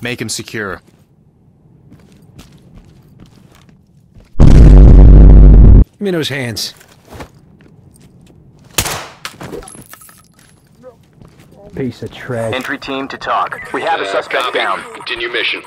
Make him secure. Give hands. Piece of trash. Entry team to talk. We have a suspect down. Continue mission.